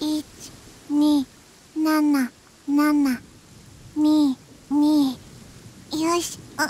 127722よし。うう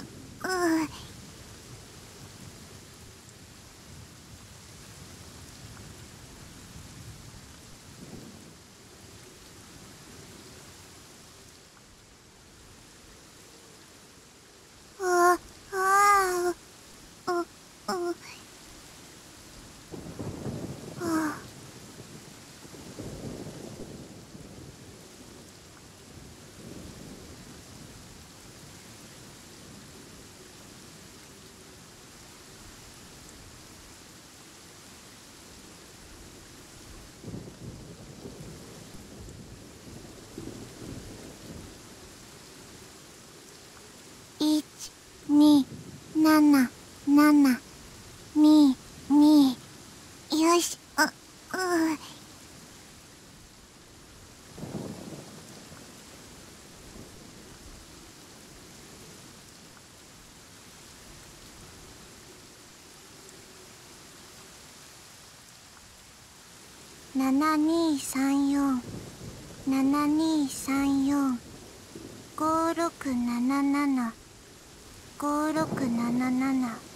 七七二二よしうう七二三四。七二三四。五六七七。五六七七。